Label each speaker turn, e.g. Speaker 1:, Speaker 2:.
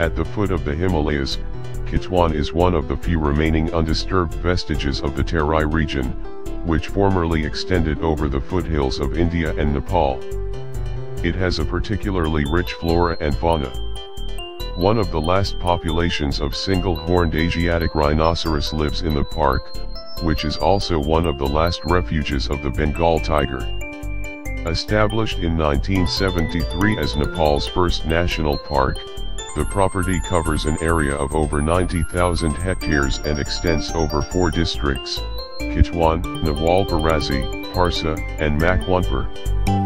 Speaker 1: At the foot of the Himalayas, Chitwan is one of the few remaining undisturbed vestiges of the Terai region, which formerly extended over the foothills of India and Nepal. It has a particularly rich flora and fauna. One of the last populations of single-horned Asiatic rhinoceros lives in the park, which is also one of the last refuges of the Bengal tiger. Established in 1973 as Nepal's first national park, the property covers an area of over 90,000 hectares and extends over four districts, Chitwan, Nawalparasi, Parsa, and Makwanpur.